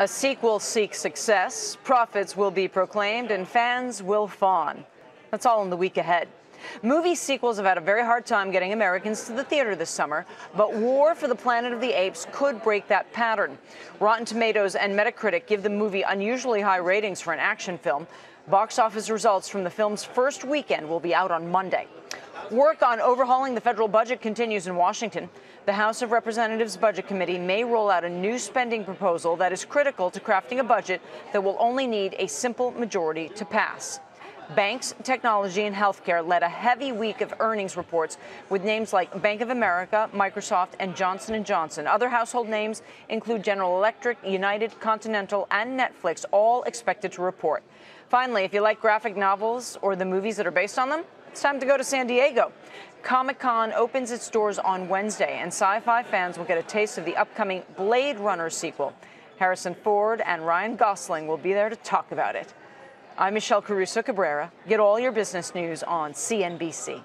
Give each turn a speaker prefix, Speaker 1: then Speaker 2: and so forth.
Speaker 1: A sequel seeks success, profits will be proclaimed, and fans will fawn. That's all in the week ahead. Movie sequels have had a very hard time getting Americans to the theater this summer, but War for the Planet of the Apes could break that pattern. Rotten Tomatoes and Metacritic give the movie unusually high ratings for an action film. Box office results from the film's first weekend will be out on Monday. Work on overhauling the federal budget continues in Washington. The House of Representatives Budget Committee may roll out a new spending proposal that is critical to crafting a budget that will only need a simple majority to pass. Banks, technology, and healthcare led a heavy week of earnings reports with names like Bank of America, Microsoft, and Johnson & Johnson. Other household names include General Electric, United, Continental, and Netflix, all expected to report. Finally, if you like graphic novels or the movies that are based on them, it's time to go to San Diego. Comic Con opens its doors on Wednesday, and sci fi fans will get a taste of the upcoming Blade Runner sequel. Harrison Ford and Ryan Gosling will be there to talk about it. I'm Michelle Caruso Cabrera. Get all your business news on CNBC.